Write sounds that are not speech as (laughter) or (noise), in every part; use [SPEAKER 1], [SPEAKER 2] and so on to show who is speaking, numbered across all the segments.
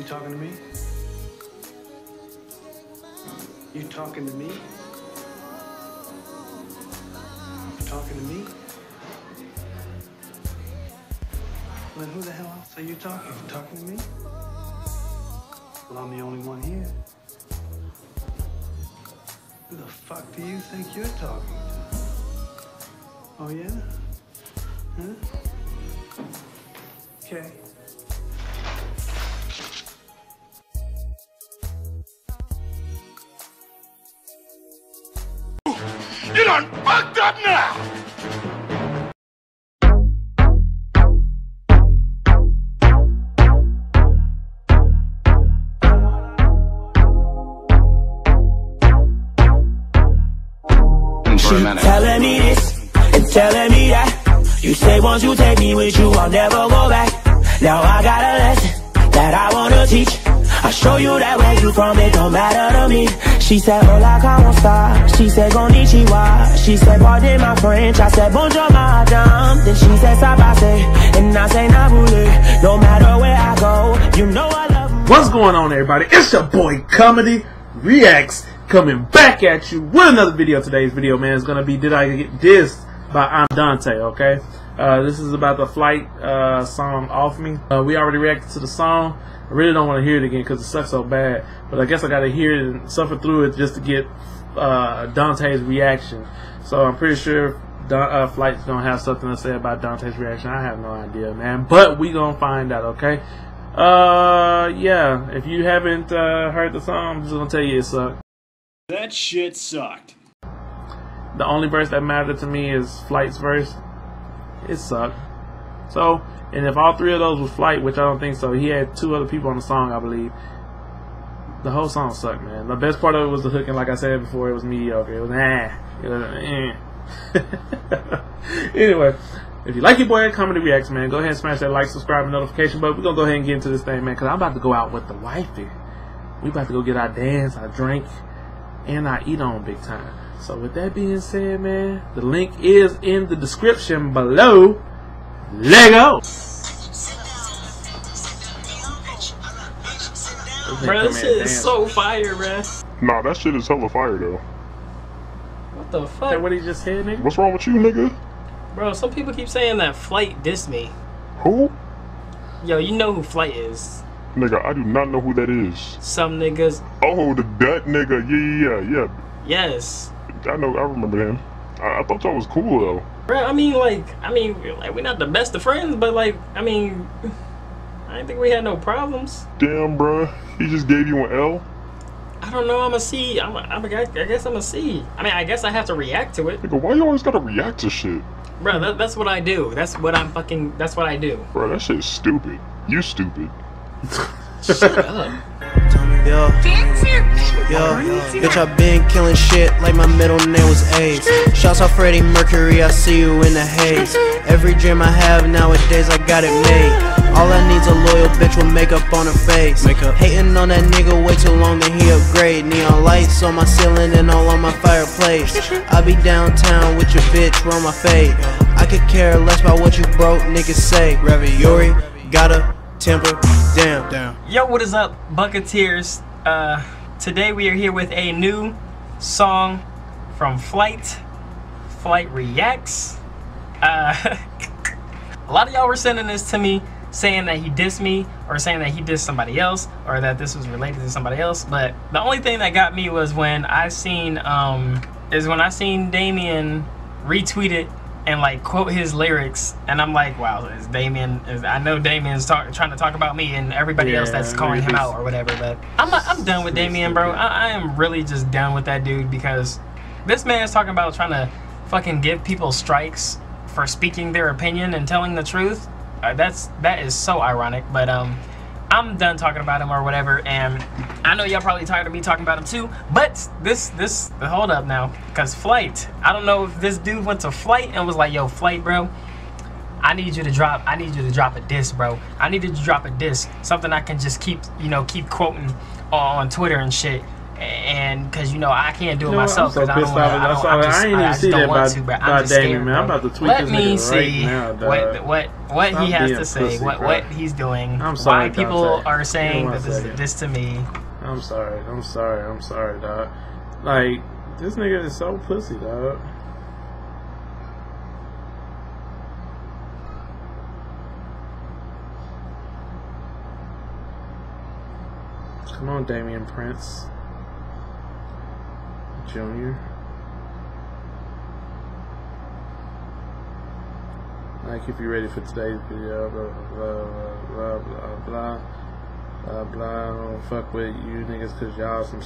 [SPEAKER 1] You talking to me? You talking to me? You talking to me? Well, who the hell else are you talking? You talking to me? Well, I'm the only one here. Who the fuck do you think you're talking to? Oh, yeah? Huh? Okay.
[SPEAKER 2] Up now!
[SPEAKER 3] She telling me this and telling me that. You say once you take me with you, I'll never go back. Now I got a lesson that I wanna teach. I show you that where you from, it don't matter to me. She said, Hola, como esta? She said, Konnichiwa. She said, pardon my French. I said, Bonjour, madame. Then she said, Sabase. And I say, Nabule. No matter where I go, you know I love you.
[SPEAKER 4] What's going on, everybody? It's your boy Comedy Reacts coming back at you with another video. Today's video, man, is gonna be "Did I Get Dissed" by I'm Dontai. Okay, uh, this is about the flight uh, song "Off Me." Uh, we already reacted to the song. I really don't want to hear it again because it sucks so bad. But I guess I got to hear it and suffer through it just to get uh, Dontai's reaction. So I'm pretty sure Don, uh, Flight's gonna have something to say about Dontai's reaction. I have no idea, man. But we gonna find out, okay? Uh, yeah. If you haven't uh, heard the song, I'm just gonna tell you it sucked.
[SPEAKER 5] That shit sucked.
[SPEAKER 4] The only verse that mattered to me is Flight's verse. It sucked. So, and if all three of those were Flight, which I don't think so, he had two other people on the song, I believe. The whole song sucked, man. The best part of it was the hook, and like I said before, it was mediocre. It was nah. It was, eh. (laughs) anyway, if you like your boy Comedy Reacts, man, go ahead and smash that like, subscribe, and notification button. We're gonna go ahead and get into this thing, man, because I'm about to go out with the wifey. We about to go get our dance, our drink, and our eat on big time. So with that being said, man, the link is in the description below. Lego.
[SPEAKER 5] Bro, this shit is so fire, bro.
[SPEAKER 2] Nah, that shit is hella fire though.
[SPEAKER 5] What the
[SPEAKER 4] That
[SPEAKER 5] fuck?
[SPEAKER 4] what he just said, nigga?
[SPEAKER 2] What's wrong with you, nigga?
[SPEAKER 5] Bro, some people keep saying that Flight dissed me.
[SPEAKER 2] Who?
[SPEAKER 5] Yo, you know who Flight is.
[SPEAKER 2] Nigga, I do not know who that is.
[SPEAKER 5] Some niggas,
[SPEAKER 2] Oh, the that nigga. Yeah, yeah, yeah,
[SPEAKER 5] yes.
[SPEAKER 2] I know. I remember him. I, I thought y'all was cool though.
[SPEAKER 5] Bro, I mean, like, I mean, like, we're not the best of friends, but, like, I mean, I didn't think we had no problems.
[SPEAKER 2] Damn, bruh. He just gave you an L.
[SPEAKER 5] I don't know, I'm a C. I'm a, I'm a, I guess I'm a C. I mean, I guess I have to react to it.
[SPEAKER 2] Nigga, why you always gotta react to shit?
[SPEAKER 5] Bro, that, that's what I do. That's what I'm fucking, that's what I do.
[SPEAKER 2] Bro, that shit's stupid. You stupid. (laughs)
[SPEAKER 5] Shut up. (laughs)
[SPEAKER 6] Yo, yo, bitch, I been killing shit like my middle name was AIDS. Shouts out Freddie Mercury, I see you in the haze. Every dream I have nowadays, I got it made. All I need's a loyal bitch with makeup on her face. Makeup. Hating on that nigga way too long, then he upgrade. Neon lights on my ceiling and all on my fireplace. I be downtown with your bitch, roll my fade. I could care less about what you broke niggas say. Ravioli, gotta temper, damn. Damn.
[SPEAKER 5] Yo, what is up, Bucketeers? Uh, today we are here with a new song from Flight. Flight Reacts. Uh, (laughs) a lot of y'all were sending this to me saying that he dissed me or saying that he dissed somebody else or that this was related to somebody else. But the only thing that got me was when I seen, um, is when I seen Damien retweet it and like quote his lyrics, and I'm like, wow, is Damien? Is, I know Damien's talk, trying to talk about me and everybody else that's calling him out or whatever. But I'm I'm done with Damien, bro. I, I am really just done with that dude because this man is talking about trying to fucking give people strikes for speaking their opinion and telling the truth. Uh, that's that is so ironic. But um, I'm done talking about him or whatever, and I know y'all probably tired of me talking about him too. But this this hold up now, cause flight. I don't know if this dude went to flight and was like, "Yo, flight, bro." I need you to drop. I need you to drop a disc, bro. I need you to drop a disc, something I can just keep, you know, keep quoting on Twitter and shit. And because you know I can't do it
[SPEAKER 4] You know
[SPEAKER 5] myself
[SPEAKER 4] I'm
[SPEAKER 5] because
[SPEAKER 4] so
[SPEAKER 5] I don't
[SPEAKER 4] pissed
[SPEAKER 5] want
[SPEAKER 4] off.
[SPEAKER 5] to. I, don't, I, just,
[SPEAKER 4] I ain't even
[SPEAKER 5] just
[SPEAKER 4] see that by-
[SPEAKER 5] to, but I'm just scared.
[SPEAKER 4] man. I'm about to tweet
[SPEAKER 5] Let
[SPEAKER 4] this
[SPEAKER 5] me
[SPEAKER 4] nigga right
[SPEAKER 5] see
[SPEAKER 4] now,
[SPEAKER 5] what
[SPEAKER 4] dog.
[SPEAKER 5] what what he has to say.
[SPEAKER 4] pussy,
[SPEAKER 5] what
[SPEAKER 4] bro.
[SPEAKER 5] what he's doing.
[SPEAKER 4] I'm sorry,
[SPEAKER 5] Why people
[SPEAKER 4] Dontai.
[SPEAKER 5] are saying that this,
[SPEAKER 4] second.
[SPEAKER 5] this to me.
[SPEAKER 4] I'm sorry. I'm sorry. I'm sorry, dog. Like this nigga is so pussy, dog. Come on, Damien Prince Junior. I keep you ready for today's video. Blah blah blah blah blah blah. blah. I don't fuck with you niggas cause y'all some.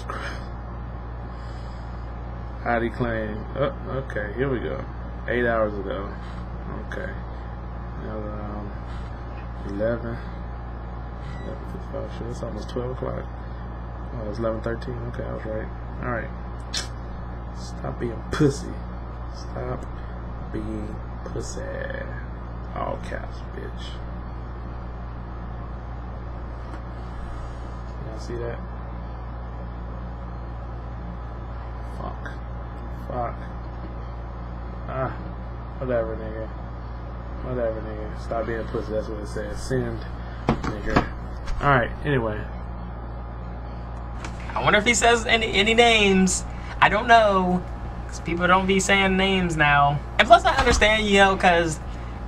[SPEAKER 4] Howdy claim. Oh, okay, here we go. Eight hours ago. Okay. Now, um, 11. 11 55. Shit, it's almost 12 o'clock. Oh, it's eleven thirteen. Okay, I was right. Alright. Stop being pussy. Stop being pussy. All caps, bitch. Y'all see that? Fuck. Fuck. Ah. Whatever, nigga. Whatever, nigga. Stop being pussy. That's what it says. Send, nigga. Alright, anyway.
[SPEAKER 5] I wonder if he says any any names. I don't know, because people don't be saying names now. And plus, I understand, you know, because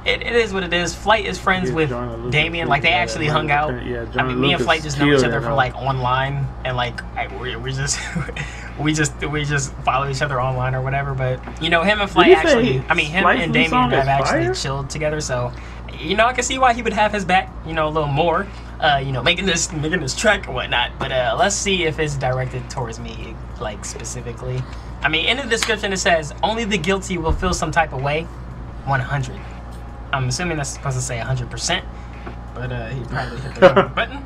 [SPEAKER 5] it, it is what it is. Flight is friends
[SPEAKER 4] Yeah,
[SPEAKER 5] with
[SPEAKER 4] Lucas
[SPEAKER 5] Damien. Like they
[SPEAKER 4] Yeah,
[SPEAKER 5] actually hung out.
[SPEAKER 4] Lucas- yeah,
[SPEAKER 5] I mean, me and Flight just know each other from like online, and like I, we, we just (laughs) we just we just follow each other online or whatever. But you know, him and Flight actually. I mean, him
[SPEAKER 4] Flight's
[SPEAKER 5] and Damien have actually
[SPEAKER 4] fire?
[SPEAKER 5] chilled together. So you know, I can see why he would have his back. You know, a little more. Uh, you know, making this making this track or whatnot. But uh, let's see if it's directed towards me, like specifically. I mean, in the description it says only the guilty will feel some type of way. 100. I'm assuming that's supposed to say 100 percent, but uh, he probably hit the wrong (laughs) button.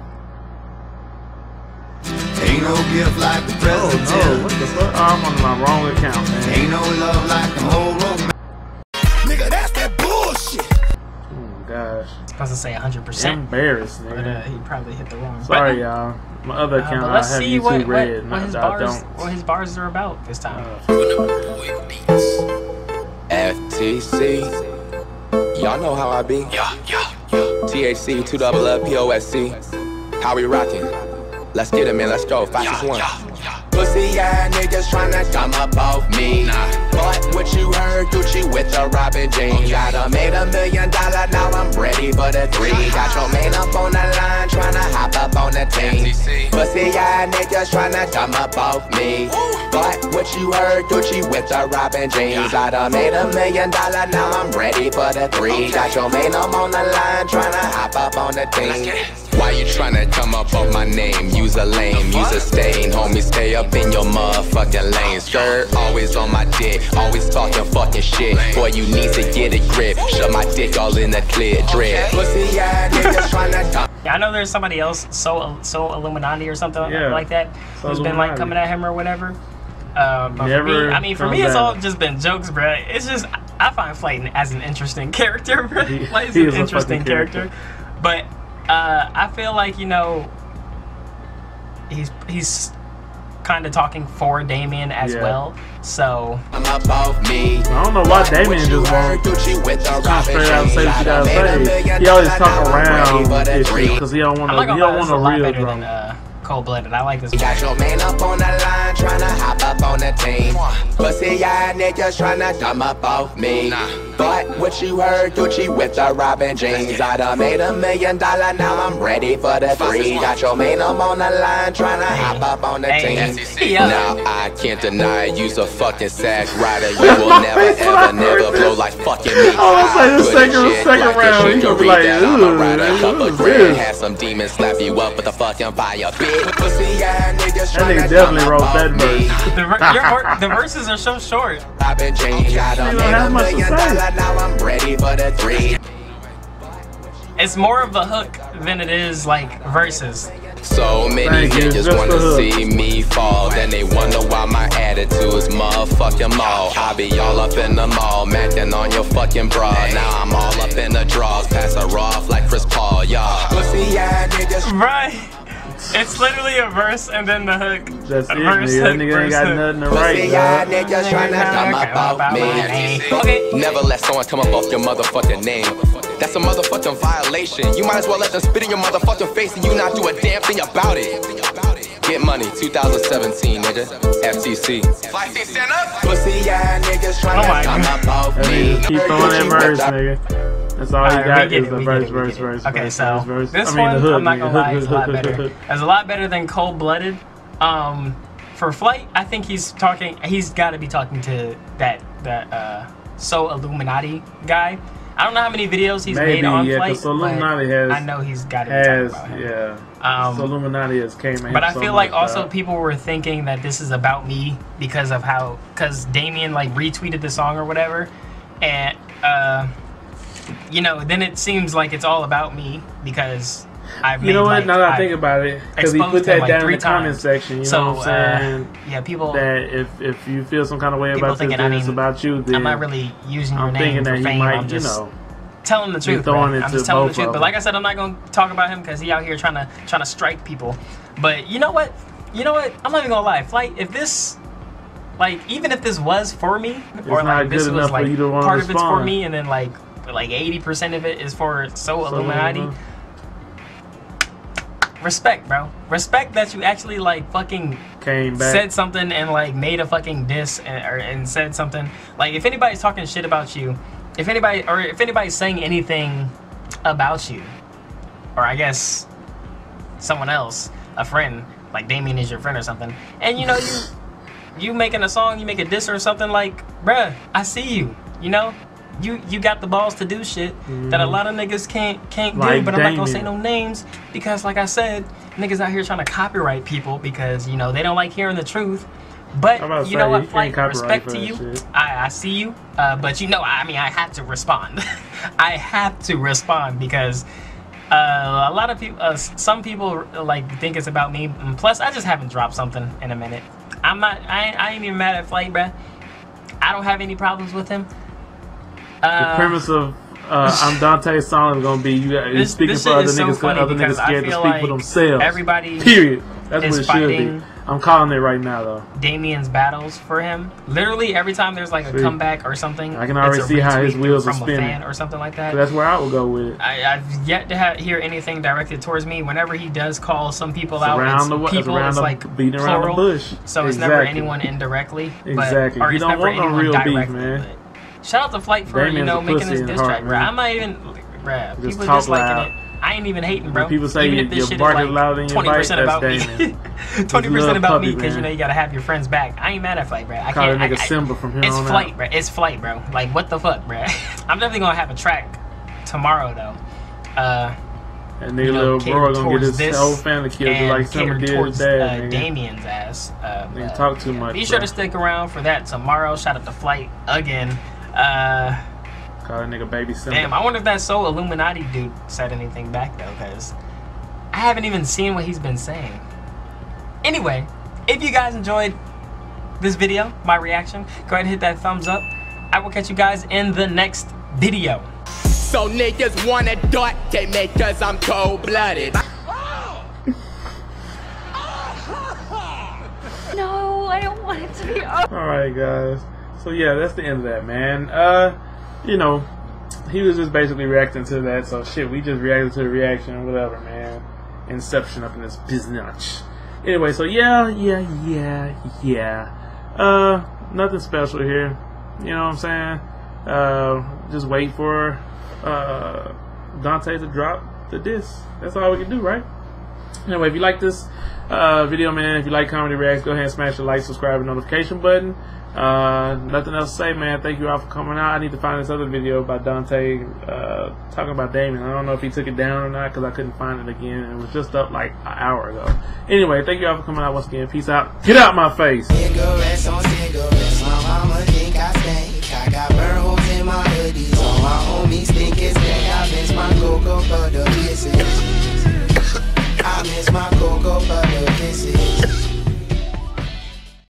[SPEAKER 7] Ain't no gift like the present
[SPEAKER 4] Oh, what the fuck? Oh, I'm on my wrong account, man.
[SPEAKER 7] Ain't no love like the whole
[SPEAKER 4] gosh.
[SPEAKER 5] It's supposed to say 100 percent,
[SPEAKER 4] Embarrassed,
[SPEAKER 5] but uh, he probably hit the wrong
[SPEAKER 4] Sorry,
[SPEAKER 5] button.
[SPEAKER 4] y'all. My other
[SPEAKER 5] Uh,
[SPEAKER 4] account,
[SPEAKER 5] but
[SPEAKER 4] I
[SPEAKER 5] let's
[SPEAKER 4] have
[SPEAKER 5] see
[SPEAKER 4] YouTube
[SPEAKER 5] what, what,
[SPEAKER 4] red.
[SPEAKER 5] what
[SPEAKER 4] Not
[SPEAKER 5] his
[SPEAKER 4] I
[SPEAKER 5] bars
[SPEAKER 4] don't.
[SPEAKER 5] what his bars are about this time.
[SPEAKER 4] Uh,
[SPEAKER 8] FTC. Y'all know how I be.
[SPEAKER 2] Yeah, yeah. yeah.
[SPEAKER 8] THC, 2 double L P O S C. How we rockin'? Let's get it, man. Let's go. 5 6 1. Pussy ass niggas tryna come up off me. But what you heard, Gucci with the Robin jeans. I done made a million dollar, now I'm ready for the three. Got your man up on the line, tryna hop up on the team. Pussy ass niggas tryna come up off me. But what you heard, Gucci with the Robin jeans. I done made a million dollar, now I'm ready for the three. Got your man up on the line, tryna hop up on the team. Why you tryna come up on my name? Use a lame, use a stain, homie. Stay up in your motherfucking lane. Skirt always on my dick, always talking fucking shit. Boy, you need to get a grip. Shove my dick all in the clear drip. Pussy ass niggas tryna (laughs) come.
[SPEAKER 5] Yeah, I know there's somebody else, so so Illuminati or something
[SPEAKER 4] Yeah.
[SPEAKER 5] like that,
[SPEAKER 4] So
[SPEAKER 5] who's been like coming at him or whatever. Uh, but for
[SPEAKER 4] Never
[SPEAKER 5] me, I mean, for me, it's all just been jokes, bro. It's just I find Flayton as an interesting (laughs) character, bro.
[SPEAKER 4] He-
[SPEAKER 5] Flight's
[SPEAKER 4] he
[SPEAKER 5] an
[SPEAKER 4] is
[SPEAKER 5] interesting
[SPEAKER 4] fucking
[SPEAKER 5] character.
[SPEAKER 4] character.
[SPEAKER 5] but uh, I feel like you know he's he's kind of talking for Damien as
[SPEAKER 4] yeah.
[SPEAKER 5] well. So
[SPEAKER 8] I'm above me.
[SPEAKER 4] I don't know why Damien just won't
[SPEAKER 8] just
[SPEAKER 4] straight out say what you gotta say. He always talk around because he don't want to.
[SPEAKER 5] Like
[SPEAKER 4] he don't want
[SPEAKER 5] to
[SPEAKER 4] real
[SPEAKER 5] drum. Than, uh, cold blooded. I like this. One.
[SPEAKER 8] Got your man up on the line, trying to hop up on the team. Pussy eyed niggas trying to dumb up off me. Nah. But what you heard, Gucci with the Robin jeans. I done made a million dollar, now I'm ready for the three. Got your man up on the line, tryna hop up on the
[SPEAKER 5] Hey.
[SPEAKER 8] team. Now I can't deny you's a fucking sack rider. You will (laughs) never ever never blow like fucking me. (laughs)
[SPEAKER 4] Oh, let's say the second-
[SPEAKER 8] shit,
[SPEAKER 4] second
[SPEAKER 8] like a
[SPEAKER 4] round, he gonna be like,
[SPEAKER 8] that I'm a rider,
[SPEAKER 4] who
[SPEAKER 8] couple
[SPEAKER 4] is
[SPEAKER 8] grand,
[SPEAKER 4] this?"
[SPEAKER 8] have some demons slap you up with a fucking fire, bitch. Pussy ass niggas
[SPEAKER 4] That nigga
[SPEAKER 8] tryna
[SPEAKER 4] definitely
[SPEAKER 8] come
[SPEAKER 4] wrote
[SPEAKER 8] up
[SPEAKER 4] that
[SPEAKER 8] off me.
[SPEAKER 4] verse.
[SPEAKER 5] The, ver- your ver- the verses are so short.
[SPEAKER 8] Robin James, I done
[SPEAKER 4] You don't
[SPEAKER 8] made
[SPEAKER 4] have
[SPEAKER 8] a
[SPEAKER 4] much to
[SPEAKER 8] million
[SPEAKER 4] say.
[SPEAKER 8] Dollar, now I'm ready for the three.
[SPEAKER 5] It's more of a hook than it is like verses.
[SPEAKER 8] So many
[SPEAKER 4] Thank you,
[SPEAKER 8] niggas
[SPEAKER 4] just
[SPEAKER 8] wanna see me fall. Then they wonder why my attitude is motherfucking mall. I be all up in the mall, macking on your fucking bra. Now I'm all up in the draws, pass her off like Chris Paul, y'all. Pussy ass niggas
[SPEAKER 5] Right. It's literally a verse and then the hook.
[SPEAKER 4] That's
[SPEAKER 5] a
[SPEAKER 4] it,
[SPEAKER 5] verse,
[SPEAKER 4] nigga. That
[SPEAKER 5] hook,
[SPEAKER 4] nigga
[SPEAKER 5] verse,
[SPEAKER 4] ain't got nothing to
[SPEAKER 8] Pussy
[SPEAKER 4] write,
[SPEAKER 8] eye
[SPEAKER 4] dog.
[SPEAKER 8] niggas tryna come about me.
[SPEAKER 5] Okay.
[SPEAKER 8] Never let someone come up off your motherfucking name. That's a motherfucking violation. You might as well let them spit in your motherfucking face and you not do a damn thing about it. Get money, 2017, nigga. FTC. Pussy eye niggas
[SPEAKER 5] Oh my
[SPEAKER 8] tryna come
[SPEAKER 5] God.
[SPEAKER 8] about me.
[SPEAKER 4] keep throwing that verse, nigga. That's all he
[SPEAKER 5] Alright,
[SPEAKER 4] got is
[SPEAKER 5] it,
[SPEAKER 4] the verse,
[SPEAKER 5] it,
[SPEAKER 4] verse, verse,
[SPEAKER 5] Okay,
[SPEAKER 4] verse,
[SPEAKER 5] so
[SPEAKER 4] verse, verse.
[SPEAKER 5] this
[SPEAKER 4] I mean,
[SPEAKER 5] one,
[SPEAKER 4] hook,
[SPEAKER 5] I'm not gonna lie, it's a lot better. It's a lot better than Cold Blooded. Um, for Flight, I think he's talking. He's got to be talking to that that uh, so Illuminati guy. I don't know how many videos he's
[SPEAKER 4] Maybe,
[SPEAKER 5] made on
[SPEAKER 4] yeah,
[SPEAKER 5] Flight,
[SPEAKER 4] 'cause Illuminati
[SPEAKER 5] but
[SPEAKER 4] has-
[SPEAKER 5] I know he's got to be talking about him.
[SPEAKER 4] yeah.
[SPEAKER 5] Um,
[SPEAKER 4] so Illuminati has came in.
[SPEAKER 5] But I
[SPEAKER 4] so
[SPEAKER 5] feel like also
[SPEAKER 4] dog.
[SPEAKER 5] people were thinking that this is about me because of how, because Damien like retweeted the song or whatever, and uh, you know, then it seems like it's all about me because I've
[SPEAKER 4] You know what?
[SPEAKER 5] like,
[SPEAKER 4] now that I think about it, because he put that
[SPEAKER 5] like,
[SPEAKER 4] down in the comment section. You
[SPEAKER 5] so
[SPEAKER 4] know what I'm saying?
[SPEAKER 5] uh, yeah, people.
[SPEAKER 4] that if if you feel some kind of way about this,
[SPEAKER 5] thinking, I
[SPEAKER 4] it's about you. Then
[SPEAKER 5] I'm not really using your
[SPEAKER 4] I'm
[SPEAKER 5] name
[SPEAKER 4] thinking
[SPEAKER 5] for fame.
[SPEAKER 4] might,
[SPEAKER 5] I'm
[SPEAKER 4] you
[SPEAKER 5] just
[SPEAKER 4] know,
[SPEAKER 5] telling the truth.
[SPEAKER 4] throwing.
[SPEAKER 5] I'm just telling the truth. But like I said, I'm not gonna talk about him because he out here trying to trying to strike people. But you know what? You know what? I'm not even gonna lie. Flight. If this, like, even if this was for me, or
[SPEAKER 4] not
[SPEAKER 5] like this was like
[SPEAKER 4] you to
[SPEAKER 5] part of it's for me, and then like like 80% of it is for so Illuminati. Respect, bro. Respect that you actually like fucking
[SPEAKER 4] came back.
[SPEAKER 5] said something and like made a fucking diss and, or, and said something like if anybody's talking shit about you if anybody or if anybody's saying anything about you or i guess someone else a friend like damien is your friend or something and you know you (laughs) you making a song you make a diss or something like bruh i see you you know you you got the balls to do shit that a lot of niggas can't can't do but i'm not gonna say no names because like i said niggas out here trying to copyright people because you know they don't like hearing the truth. But you know what
[SPEAKER 4] you
[SPEAKER 5] flight
[SPEAKER 4] can't copyright
[SPEAKER 5] respect to you. I, I see you uh, but you know i mean i have to respond. (laughs) I have to respond because uh, a lot of people uh, some people like think it's about me. And plus i just haven't dropped something in a minute. I'm not i, ain't- I ain't even mad at flight bruh. I don't have any problems with him
[SPEAKER 4] the
[SPEAKER 5] uh,
[SPEAKER 4] premise of uh, I'm Dontai song gonna be you.
[SPEAKER 5] This-
[SPEAKER 4] speaking
[SPEAKER 5] this
[SPEAKER 4] for other niggas because other niggas scared to speak
[SPEAKER 5] like
[SPEAKER 4] for themselves.
[SPEAKER 5] everybody
[SPEAKER 4] Period. That's what it should be. I'm calling it right now though.
[SPEAKER 5] Damien's battles for him. Literally every time there's like a
[SPEAKER 4] See,
[SPEAKER 5] comeback or something,
[SPEAKER 4] I can already see how his wheels are
[SPEAKER 5] from
[SPEAKER 4] spinning.
[SPEAKER 5] a fan or something like that.
[SPEAKER 4] So that's where I would go with it.
[SPEAKER 5] I, I've yet to ha- hear anything directed towards me. Whenever he does call some people
[SPEAKER 4] It's
[SPEAKER 5] out,
[SPEAKER 4] around
[SPEAKER 5] it's
[SPEAKER 4] the it's
[SPEAKER 5] people
[SPEAKER 4] around
[SPEAKER 5] it's like
[SPEAKER 4] beating around the bush.
[SPEAKER 5] So it's never anyone indirectly. But,
[SPEAKER 4] Exactly.
[SPEAKER 5] Or
[SPEAKER 4] You
[SPEAKER 5] it's
[SPEAKER 4] don't
[SPEAKER 5] never
[SPEAKER 4] want no
[SPEAKER 5] anyone
[SPEAKER 4] real beef, man.
[SPEAKER 5] Shout out to Flight for you know making this diss track, bro. I'm not even, bruh.
[SPEAKER 4] Just
[SPEAKER 5] People just liking
[SPEAKER 4] loud.
[SPEAKER 5] it. I ain't even hating, bro.
[SPEAKER 4] When people say
[SPEAKER 5] even
[SPEAKER 4] you-
[SPEAKER 5] if this shit is like
[SPEAKER 4] louder than your
[SPEAKER 5] twenty percent
[SPEAKER 4] that's
[SPEAKER 5] about me, (laughs) twenty percent about me, because you know you gotta have your friends back. I ain't mad at Flight, bro. I
[SPEAKER 4] Call
[SPEAKER 5] can't. I, I-
[SPEAKER 4] Simba from here
[SPEAKER 5] it's
[SPEAKER 4] on
[SPEAKER 5] flight,
[SPEAKER 4] out.
[SPEAKER 5] bro. It's flight, bro. Like what the fuck, bro. (laughs) I'm definitely gonna have a track tomorrow though. Uh,
[SPEAKER 4] And nigga
[SPEAKER 5] you know,
[SPEAKER 4] little bro gonna get his
[SPEAKER 5] this
[SPEAKER 4] whole family killed
[SPEAKER 5] and
[SPEAKER 4] like Simba did his
[SPEAKER 5] towards
[SPEAKER 4] dad.
[SPEAKER 5] uh. Damien's ass. Uh,
[SPEAKER 4] Nigga
[SPEAKER 5] but
[SPEAKER 4] talk too much.
[SPEAKER 5] Be sure
[SPEAKER 4] bro.
[SPEAKER 5] to stick around for that tomorrow. Shout out to Flight again. Uh,
[SPEAKER 4] Call that nigga baby Simba.
[SPEAKER 5] damn, I wonder if that soul Illuminati dude said anything back though, because I haven't even seen what he's been saying. Anyway, if you guys enjoyed this video, my reaction, go ahead and hit that thumbs up. I will catch you guys in the next video.
[SPEAKER 8] So niggas wanna dart to me cause I'm cold blooded. (laughs)
[SPEAKER 9] No, I don't want it to be over.
[SPEAKER 4] All right, guys. So yeah, that's the end of that, man. Uh, you know, he was just basically reacting to that. So shit, we just reacted to the reaction, whatever, man. Inception up in this biznatch. Anyway, so yeah, yeah, yeah, yeah. Uh, nothing special here. You know what I'm saying? Uh, just wait for uh Dontai to drop the disc. That's all we can do, right? Anyway, if you like this uh, video, man, if you like comedy reacts, go ahead and smash the like, subscribe, and notification button. Uh, nothing else to say, man. Thank you all for coming out. I need to find this other video about Dontai uh, talking about Damien. I don't know if he took it down or not because I couldn't find it again. It was just up like an hour ago. Anyway, thank you all for coming out once again. Peace out. Get out my face.
[SPEAKER 10] I miss my cocoa butter kisses.